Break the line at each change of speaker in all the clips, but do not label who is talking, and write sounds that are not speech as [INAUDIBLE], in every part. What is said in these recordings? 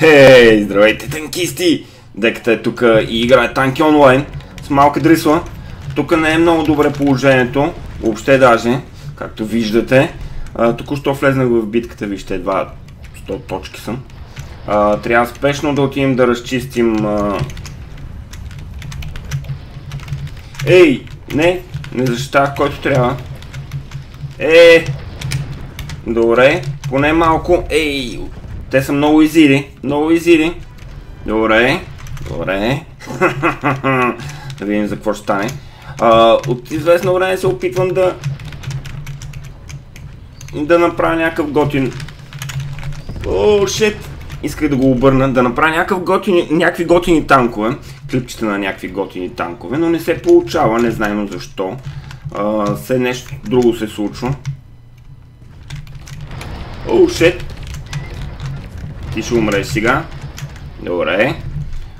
Хей, здравейте танкисти! Деката е тук и играе танки онлайн с малка дрисла. Тук не е много добре положението, въобще даже, както виждате. Току-що влезнах в битката, вижте, едва 100 точки съм. Трябва спешно да отидем да разчистим... Ей, не, не защитавах който трябва. Е, добре, поне малко. Ей, те са много изири, много изири. Добре, добре. [LAUGHS] да видим за какво ще стане. А, от известно време се опитвам да да направя някакъв готин... О, шит! Исках да го обърна, да направя някакъв готини, някакви готини танкове. Клипчета на някакви готини танкове, но не се получава, не знаем защо. А, все нещо друго се случва. О, шит! Ти ще умреш сега. Добре.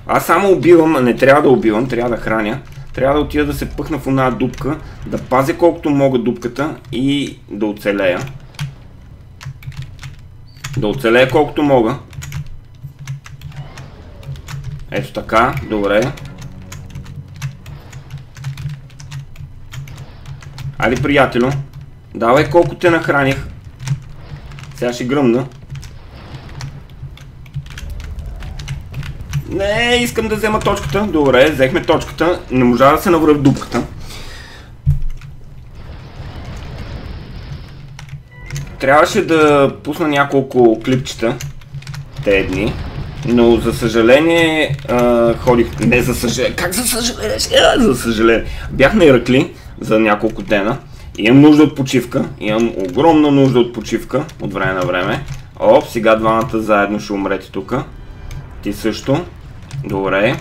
Аз само убивам, не трябва да убивам, трябва да храня. Трябва да отида да се пъхна в една дупка, да пазя колкото мога дупката и да оцелея. Да оцелея колкото мога. Ето така, добре. Али, приятелю. Давай колко те нахраних. Сега ще гръмна. Не, искам да взема точката. Добре, взехме точката. Не можа да се навръв в дупката. Трябваше да пусна няколко клипчета те дни. Но за съжаление а, ходих... Не за съжаление. Как за съжаление? За съжаление. Бях на Иракли за няколко дена. Имам нужда от почивка. Имам огромна нужда от почивка от време на време. Оп, сега двамата заедно ще умрете тук. Ти също. Добре.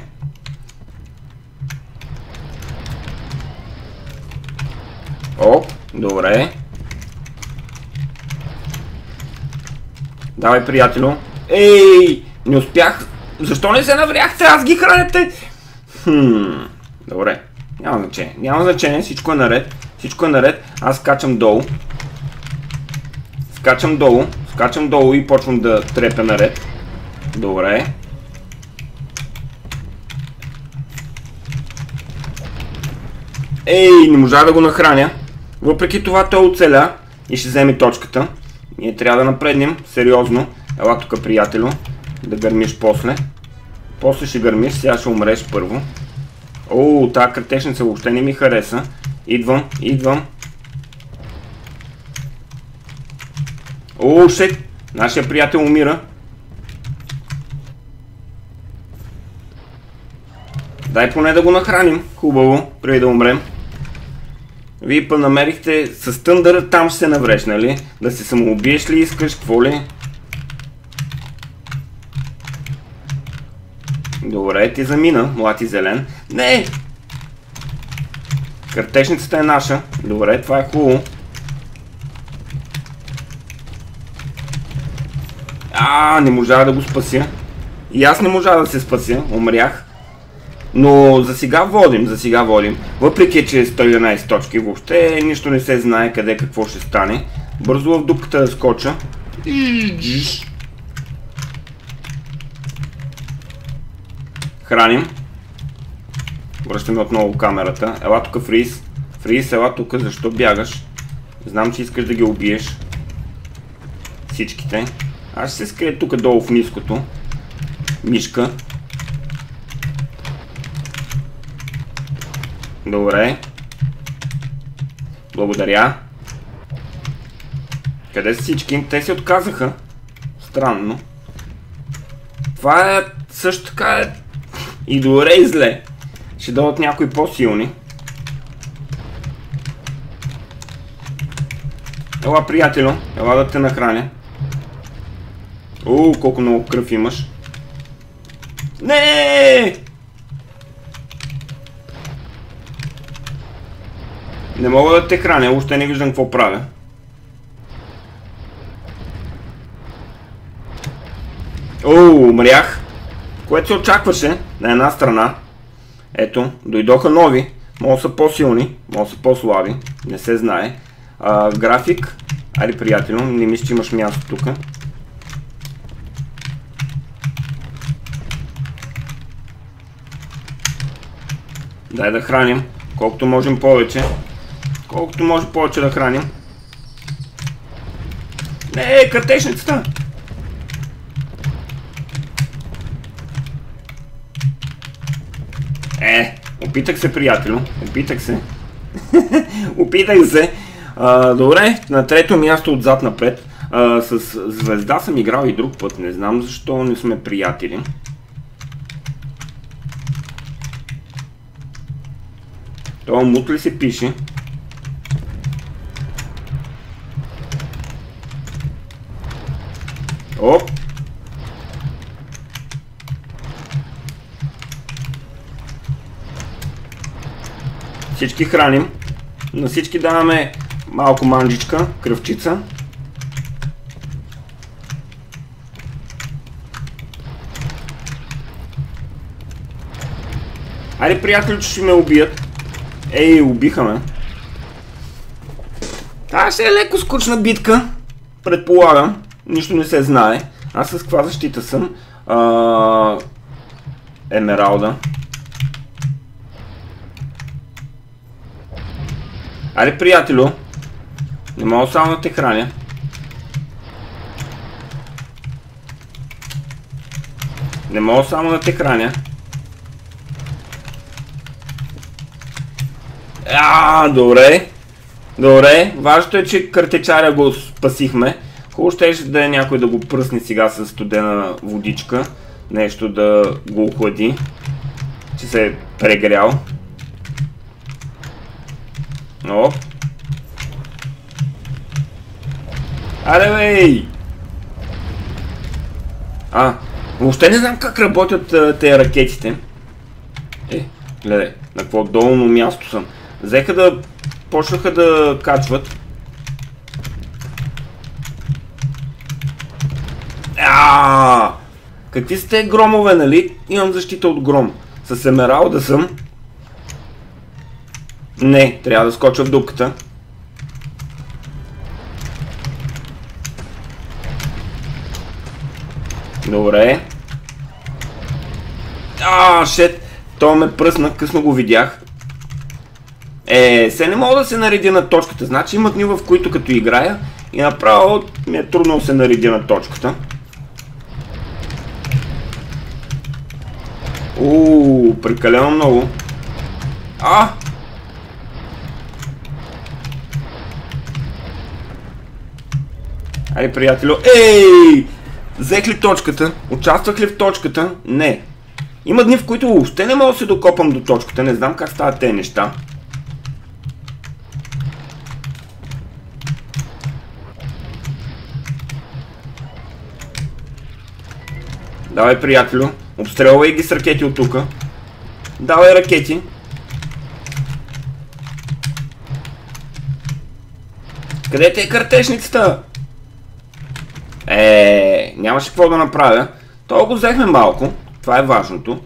Оп, добре. Давай, приятелю. Ей, не успях. Защо не се навряхте? Аз ги храните. Хм, добре. Няма значение. Няма значение, всичко е наред. Всичко е наред. Аз скачам долу. Скачам долу. Скачам долу и почвам да трепя наред. Добре. Ей, не можа да го нахраня. Въпреки това той оцеля и ще вземе точката. Ние трябва да напреднем, сериозно. Ела тук, приятелю, да гърмиш после. После ще гърмиш, сега ще умреш първо. О, тази картечница въобще не ми хареса. Идвам, идвам. О, шет! Нашия приятел умира. Дай поне да го нахраним. Хубаво, преди да умрем. Вие па намерихте с тъндъра, там ще се навреш, нали? Да се самоубиеш ли искаш, какво ли? Добре, ти замина, млад и зелен. Не! Картечницата е наша. Добре, това е хубаво. А, не можа да го спася. И аз не можа да се спася. Умрях. Но за сега водим, за сега водим. Въпреки, че е 111 точки, въобще нищо не се знае къде какво ще стане. Бързо в дупката да скоча. Храним. Връщаме отново камерата. Ела тук Фриз. Фриз, ела тук, защо бягаш? Знам, че искаш да ги убиеш. Всичките. Аз ще се скрия тук долу в ниското. Мишка. Добре. Благодаря. Къде са всички? Те се отказаха. Странно. Това е също така е и добре и зле. Ще дадат някои по-силни. Ела, приятелю. Ела да те нахраня. Уу, колко много кръв имаш. Не! Не мога да те храня, още не виждам какво правя. О, умрях. Което се очакваше на една страна. Ето, дойдоха нови. Мога са по-силни, мога са по-слаби. Не се знае. А, график. Айде, приятелю, не мисля, че имаш място тук. Дай да храним. Колкото можем повече. Колкото може повече да храним. Не, картечницата! Е, опитах се, приятелю. Опитах се. [LAUGHS] опитах се. А, добре, на трето място отзад напред. А, с звезда съм играл и друг път. Не знам защо не сме приятели. Това мут ли се пише? Оп! Всички храним. На всички даваме малко манджичка, кръвчица. Айде, приятели, че ще ме убият. Ей, убиха ме. Това ще е леко скучна битка. Предполагам. Нищо не се знае. Аз с каква защита съм? А... Емералда. Айде, приятелю. Не мога само да те храня. Не мога само да те храня. А, добре. Добре. Важното е, че картечаря го спасихме. Хубаво ще да е някой да го пръсне сега с студена водичка. Нещо да го охлади. Че се е прегрял. О. Аре, бей! А, въобще не знам как работят тези ракетите. Е, гледай, на какво долно място съм. Взеха да... Почнаха да качват. Аааа! Какви сте громове, нали? Имам защита от гром. С емералда съм. Не, трябва да скоча в дупката. Добре. А, шет. То ме пръсна, късно го видях. Е, се не мога да се наредя на точката. Значи има дни, в които като играя и направо ми е трудно да се наредя на точката. Ууу, прекалено много. А! Айде, приятелю. Ей! Взех ли точката? Участвах ли в точката? Не. Има дни, в които въобще не мога да се докопам до точката. Не знам как стават тези неща. Давай, приятелю. Обстрелвай ги с ракети от тука. Давай ракети. Къде ти е картешницата? Е, нямаше какво да направя. Това го взехме малко. Това е важното.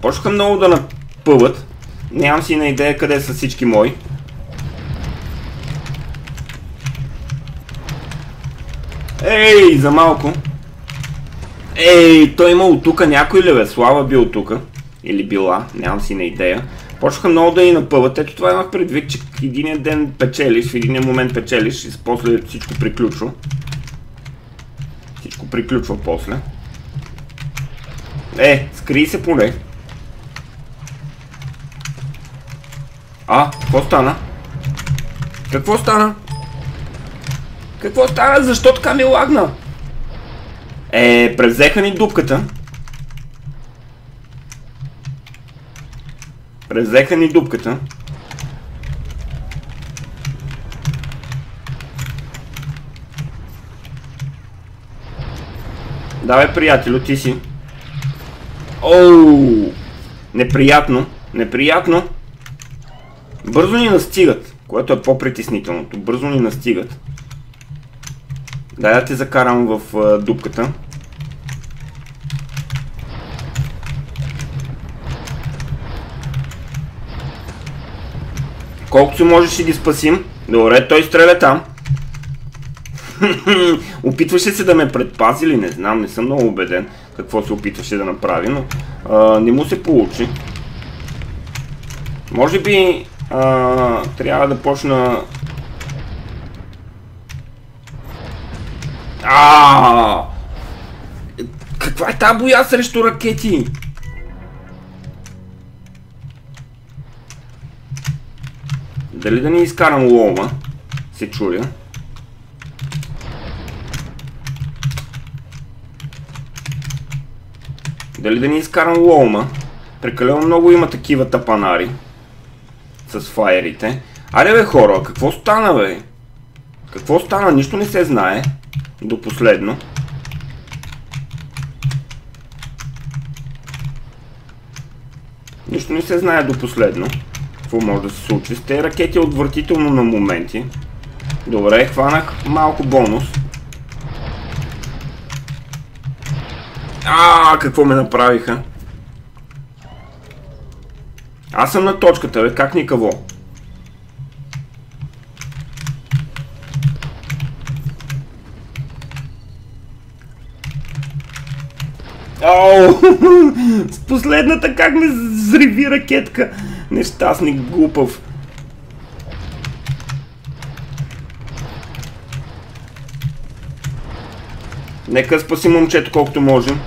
Почнаха много да напъват. Нямам си на идея къде са всички мои. Ей, за малко. Ей, той има от тука някой ли бе? Слава бил тука. Или била, нямам си на идея. Почнаха много да ни напъват. Ето това имах предвид, че един ден печелиш, в един момент печелиш и после всичко приключва. Всичко приключва после. Е, скри се поне. А, какво стана? Какво стана? Какво стана? Защо така ми лагна? Е, превзеха ни дупката. Превзеха ни дупката. Давай, приятелю, ти си. Оу! Неприятно. Неприятно. Бързо ни настигат, което е по-притеснителното. Бързо ни настигат. Дай да те закарам в а, дупката. Колкото можеш ще ги спасим. Добре, той стреля там. [LAUGHS] Опитваше се да ме предпази или не знам, не съм много убеден какво се опитваше да направи, но а, не му се получи. Може би а, трябва да почна... А, Каква е тази боя срещу ракети? Дали да ни изкарам лома? Се чудя. Дали да ни изкарам лома? Прекалено много има такива тапанари. С фаерите. Аре бе хора, какво стана бе? Какво стана? Нищо не се знае. До последно. Нищо не се знае до последно. Какво може да се случи? С тези ракети е отвратително на моменти. Добре, хванах малко бонус. А, какво ме направиха? Аз съм на точката, бе, как никаво. Оу! С [LAUGHS] последната как ме зриви ракетка. Нещастник, глупав. Нека спаси момчето колкото можем.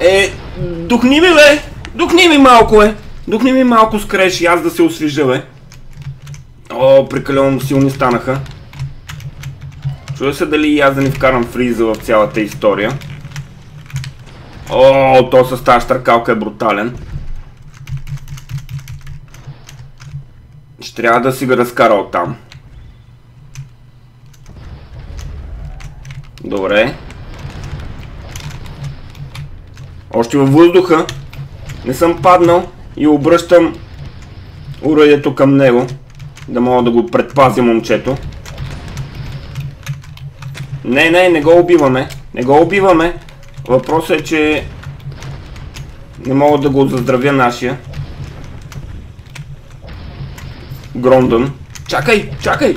Е, духни ми, бе! Духни ми малко, бе! Духни ми малко с креш и аз да се освежа, бе. О, прекалено силни станаха. Чува се дали и аз да ни вкарам фриза в цялата история. О, то с тази штъркалка е брутален. Ще трябва да си го разкара от там. Добре. Още във въздуха. Не съм паднал и обръщам уредието към него. Да мога да го предпазя момчето. Не, не, не го убиваме. Не го убиваме. Въпросът е, че не мога да го заздравя нашия. Грондън. Чакай, чакай!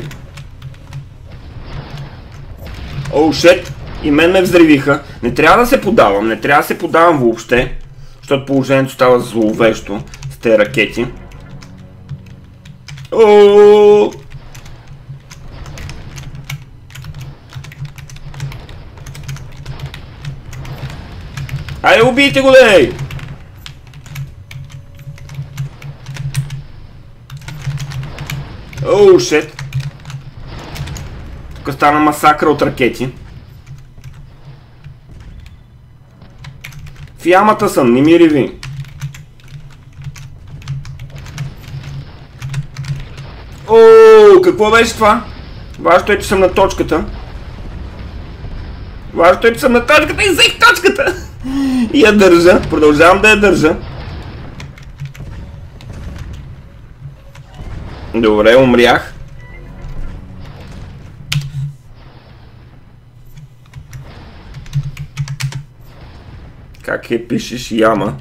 Оу, шет! И мен ме взривиха. Не трябва да се подавам, не трябва да се подавам въобще. Защото положението става зловещо с тези ракети. Ооо! Айде убийте го, дей! Оу, шет. Тук стана масакра от ракети. В ямата съм, не ми риви. Ооо, какво беше това? Важното е, че съм на точката. Важното е, че съм на точката и взех точката! И я държа. Продължавам да я държа. Добре, умрях. Как е пишеш яма?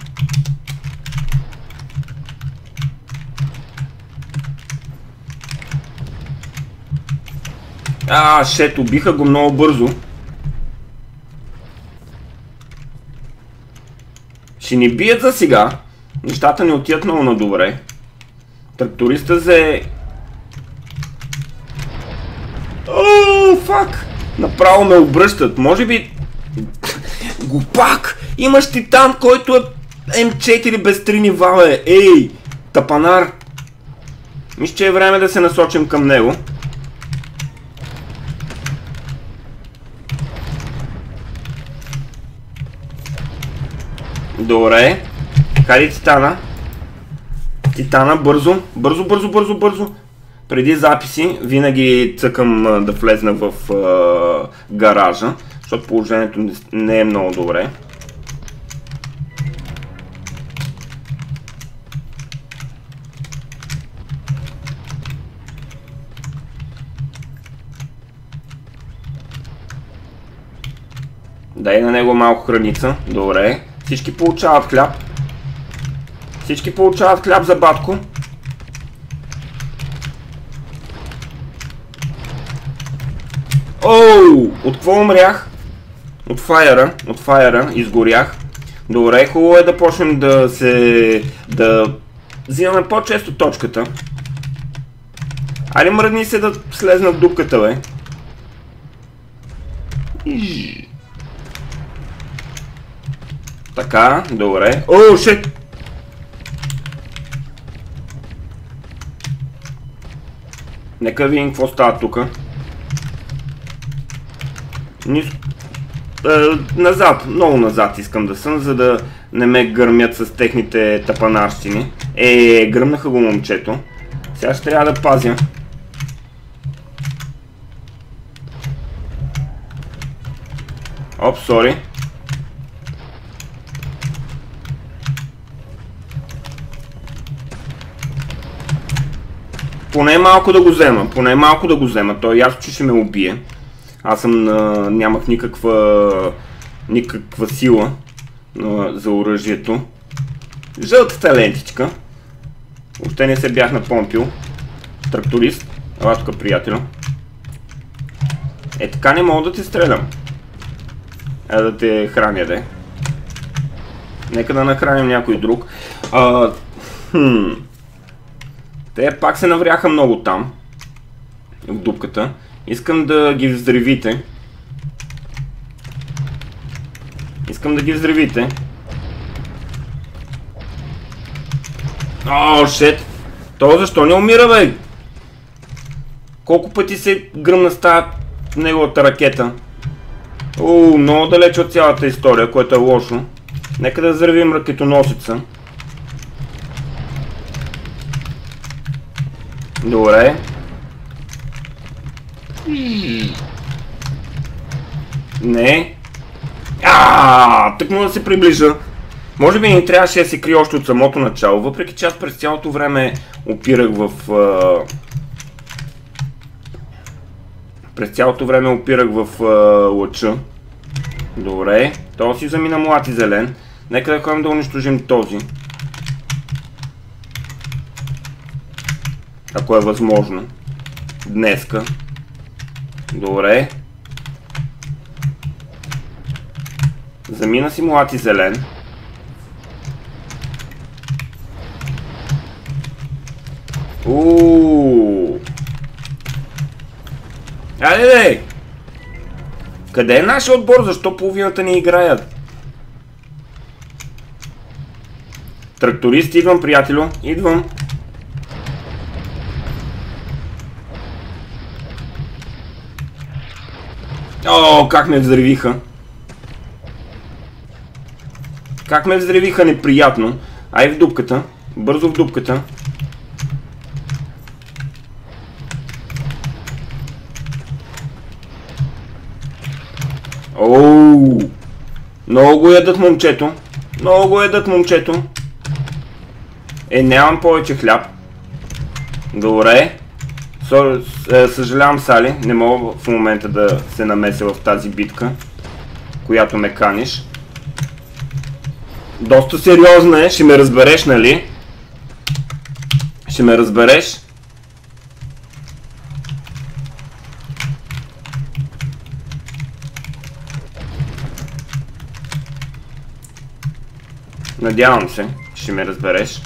А, шет, убиха го много бързо. Ще ни бият за сега. Нещата не отият много на добре. Тракториста взе... Ооо, фак! Направо ме обръщат. Може би... Гопак! Имаш титан, който е М4 без 3 нива, бе. Ей! Тапанар! Мисля, че е време да се насочим към него. Добре. Хайде Титана. Титана, бързо. Бързо, бързо, бързо, бързо. Преди записи винаги цъкам да влезна в гаража, защото положението не е много добре. Дай на него малко храница. Добре. Всички получават хляб. Всички получават хляб за батко. Оу! От какво умрях? От фаера. От фаера изгорях. Добре, хубаво е да почнем да се... да взимаме по-често точката. Айде мръдни се да слезна дупката, бе. Така, добре. О, шит! Нека видим какво става тука. Нис... Е, назад, много назад искам да съм, за да не ме гърмят с техните тапанарщини. Е, гръмнаха го момчето. Сега ще трябва да пазя. Оп, сори. Поне малко да го взема, поне малко да го взема. Той ясно, че ще ме убие. Аз съм, а, нямах никаква, никаква сила а, за оръжието. Жълтата лентичка. Още не се бях напомпил. Тракторист. Ела тук, приятел. Е, така не мога да те стрелям. Е, да те храня, де. Нека да нахраним някой друг. А, хм. Те пак се навряха много там. В дупката. Искам да ги взривите. Искам да ги взривите. О, шет! То защо не умира, бе? Колко пъти се гръмна с тази неговата ракета? О, много далеч от цялата история, което е лошо. Нека да взривим ракетоносица. Добре. Не. Ааа, тък му да се приближа. Може би не трябваше да се крие още от самото начало, въпреки че аз през цялото време опирах в... А... През цялото време опирах в а, лъча. Добре, то си замина млад и зелен. Нека да ходим да унищожим този. Ако е възможно. Днеска. Добре. Замина си млад и зелен. Ууу. Айде, де! Къде е нашия отбор? Защо половината не играят? Тракторист, идвам, приятелю. Идвам. О, как ме взривиха. Как ме взривиха неприятно. Ай в дупката. Бързо в дупката. Оу! Много го ядат момчето. Много го ядат момчето. Е, нямам повече хляб. Добре. Е, съжалявам, Сали. Не мога в момента да се намеся в тази битка, която ме каниш. Доста сериозна е. Ще ме разбереш, нали? Ще ме разбереш. Надявам се, ще ме разбереш.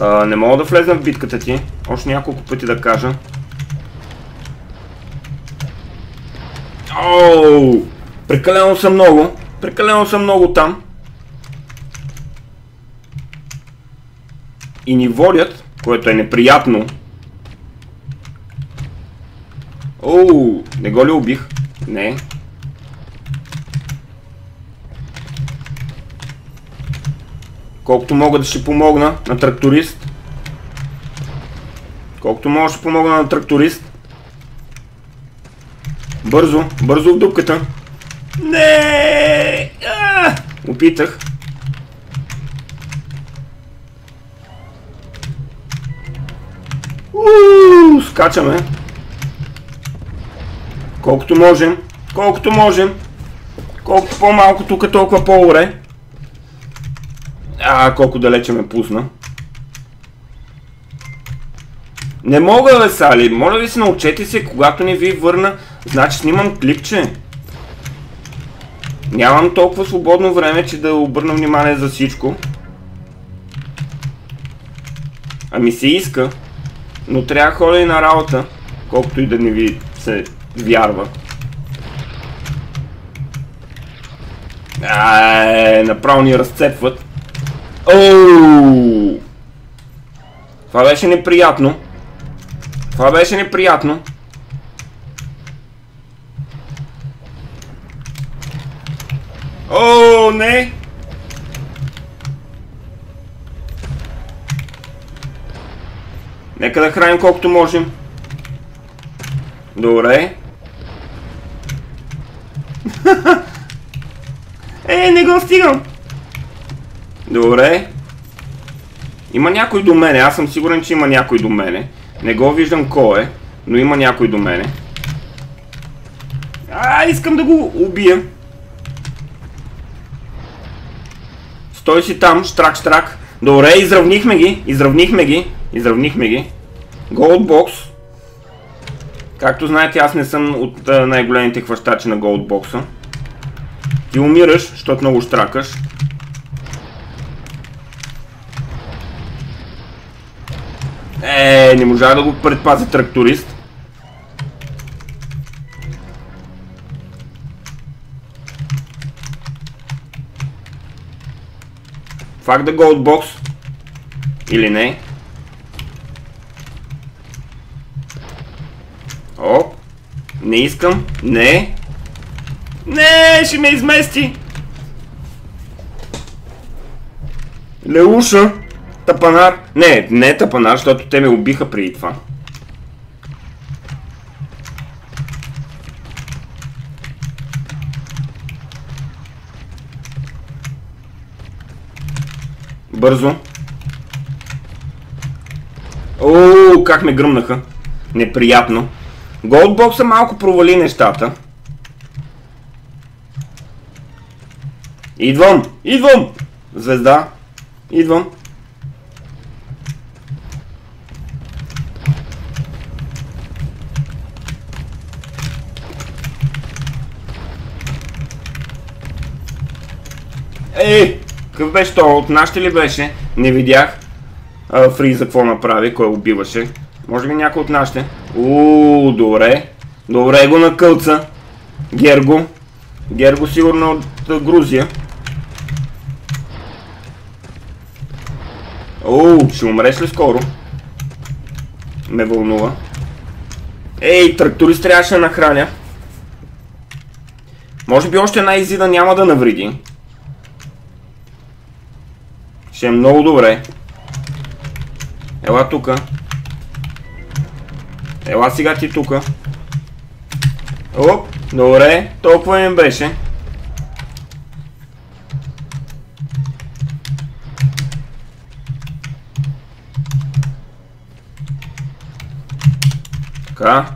А, не мога да влезна в битката ти. Още няколко пъти да кажа. Оу! Прекалено съм много. Прекалено съм много там. И ни водят, което е неприятно. Оу! Не го ли убих? Не. Колкото мога да ще помогна на тракторист. Колкото мога ще помогна на тракторист. Бързо, бързо в дупката. Не! А! Опитах. Уу, скачаме. Колкото можем. Колкото можем. Колкото по-малко тук, толкова по-уре. А, колко далече ме пусна. Не мога, бе, Сали. Моля ви се, научете се, когато не ви върна, значи снимам клипче. Нямам толкова свободно време, че да обърна внимание за всичко. Ами се иска, но трябва да ходя и на работа, колкото и да не ви се вярва. Ай, направо ни разцепват. Оу! Това беше неприятно. Това беше неприятно. О, не! Нека да храним колкото можем. Добре. [LAUGHS] е, не го стигам. Добре. Има някой до мене. Аз съм сигурен, че има някой до мене. Не го виждам кой е, но има някой до мене. А, искам да го убия. Стой си там, штрак, штрак. Добре, изравнихме ги, изравнихме ги, изравнихме ги. Голдбокс. Както знаете, аз не съм от най-големите хващачи на голдбокса. Ти умираш, защото много штракаш. Е, не можа да го предпази тракторист. Факт да голдбокс. Или не? Оп. Не искам. Не. Не, ще ме измести. Леуша. Тапанар. Не, не е тапанар, защото те ме убиха преди това. Бързо. Ооо, как ме гръмнаха. Неприятно. Голдбокса малко провали нещата. Идвам! Идвам! Звезда. Идвам. Ей! Какъв беше то? От нашите ли беше? Не видях. Фриза какво направи, кой убиваше. Може би някой от нашите? Ууу, добре. Добре го накълца. Герго. Герго сигурно от Грузия. Оу, ще умреш ли скоро? Ме вълнува. Ей, тракторист трябваше да нахраня. Може би още една изида няма да навреди. Ще е много добре. Ела тука. Ела сега ти тука. Оп, добре, толкова им беше. Така.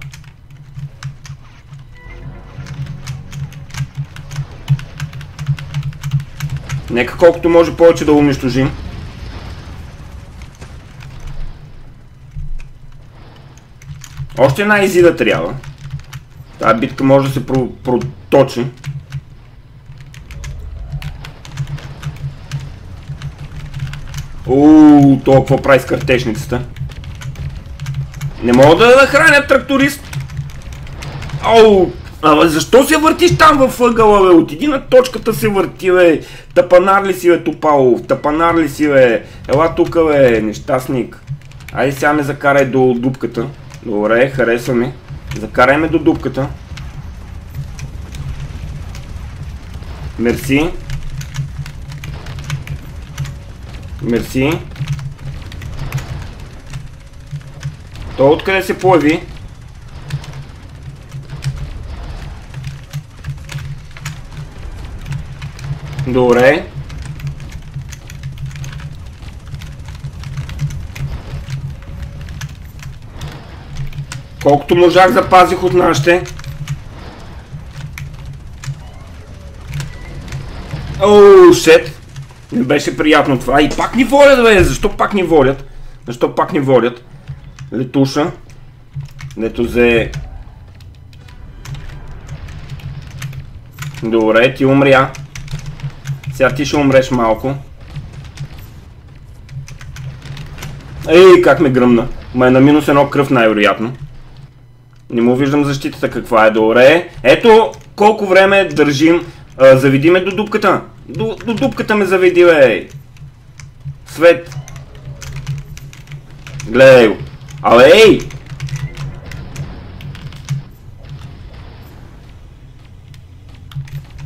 Нека колкото може повече да унищожим. Още една изида трябва. Тази битка може да се проточи. Ууу, толкова прави с картешницата. Не мога да храня тракторист. Оу, Ама защо се въртиш там във ъгъла, бе? Отиди на точката се върти, бе. Тапанар ли си, бе, Топалов? Тапанар ли си, бе? Ела тук, бе, нещастник. Айде сега ме закарай до дупката. Добре, харесва ми. Закарай ме до дупката. Мерси. Мерси. Той откъде се появи? Добре. Колкото можах запазих от нашите. Оу, шет. Не беше приятно това. И пак ни волят, бе. Защо пак ни волят? Защо пак ни волят? Летуша. Дето взе Добре, ти умря. Сега ти ще умреш малко. Ей, как ме гръмна. Ма е на минус едно кръв най-вероятно. Не му виждам защитата каква е. Добре. Ето колко време държим. А, заведи ме до дупката. До, до дупката ме заведи, бе. Свет. Гледай го. Абе, ей!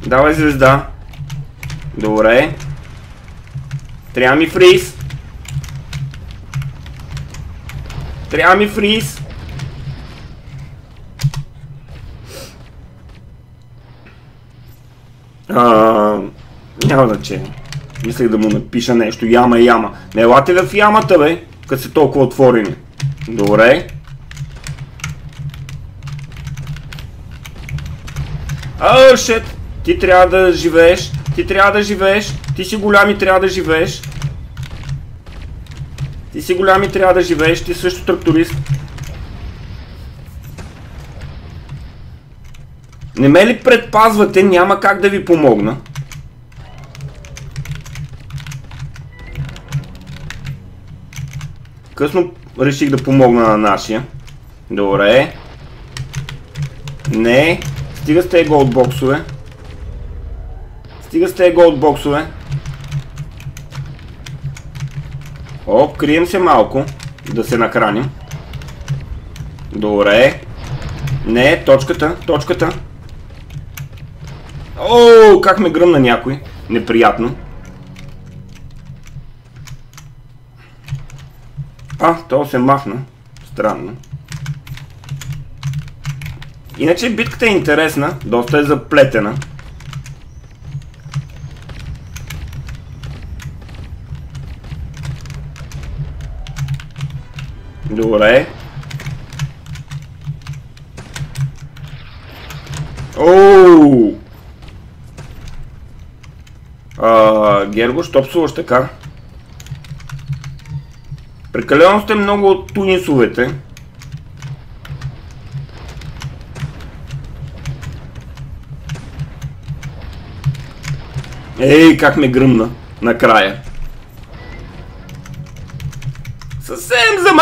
Давай звезда. Добре. Трябва ми фриз. Трябва ми фриз. А, няма значение. Мислех да му напиша нещо. Яма, яма. Не елате в ямата, бе? Като са толкова отворени. Добре. А, шет. Ти трябва да живееш. Ти трябва да живееш. Ти си голям и трябва да живееш. Ти си голям и трябва да живееш. Ти също тракторист. Не ме ли предпазвате, няма как да ви помогна. Късно реших да помогна на нашия. Добре. Не. Стига с тези голдбоксове. Стига с тези голдбоксове. О, крием се малко. Да се нахраним. Добре. Не, точката, точката. О, как ме гръмна някой. Неприятно. А, то се махна. Странно. Иначе битката е интересна, доста е заплетена. Добре. Оу! А, Герго, псуваш така? Прекалено сте много от тунисовете. Ей, как ме гръмна накрая.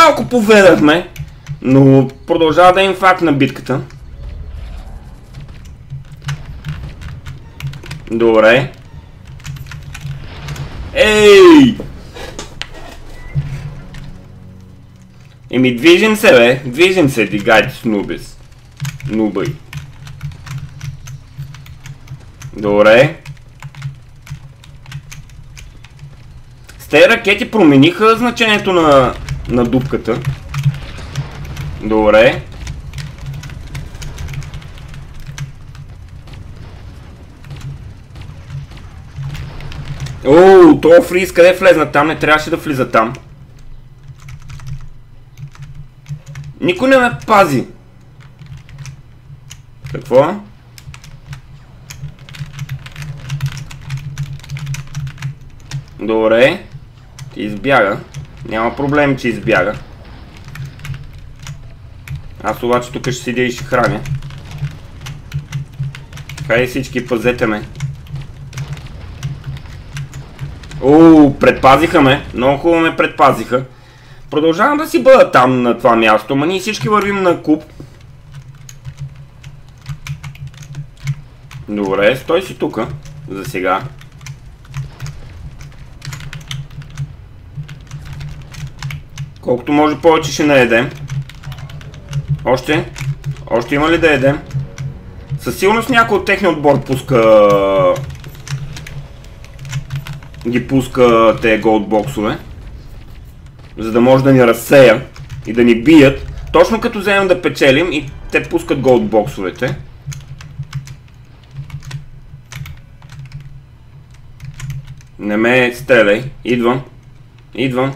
Малко поведахме, но продължава да е инфакт на битката. Добре. Ей! Еми, движим се, бе. Движим се, дигайте с нубис. Нубай. Добре. С тези ракети промениха значението на, на дупката. Добре. Оу, то фриз къде влезна там? Не трябваше да влиза там. Никой не ме пази. Какво? Добре. Ти избяга. Няма проблем, че избяга. Аз обаче тук ще седя и ще храня. Хайде всички, пазете ме. Ооо, предпазиха ме. Много хубаво ме предпазиха. Продължавам да си бъда там на това място, ма ние всички вървим на куп. Добре, стой си тука. За сега. Колкото може повече ще наедем. Още? Още има ли да едем? Със сигурност някой от техния отбор пуска... Ги пуска те голдбоксове за да може да ни разсея и да ни бият, точно като вземем да печелим и те пускат голдбоксовете. Не ме стреляй. Идвам. Идвам.